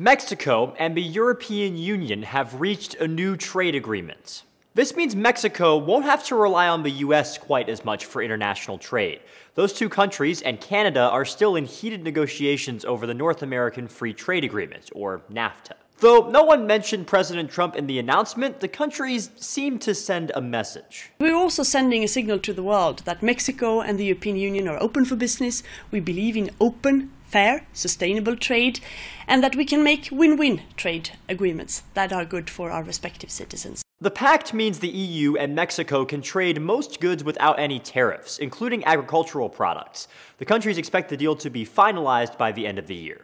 Mexico and the European Union have reached a new trade agreement. This means Mexico won't have to rely on the US quite as much for international trade. Those two countries and Canada are still in heated negotiations over the North American Free Trade Agreement, or NAFTA. Though no one mentioned President Trump in the announcement, the countries seem to send a message. We're also sending a signal to the world that Mexico and the European Union are open for business. We believe in open, fair, sustainable trade, and that we can make win win trade agreements that are good for our respective citizens. The pact means the EU and Mexico can trade most goods without any tariffs, including agricultural products. The countries expect the deal to be finalized by the end of the year.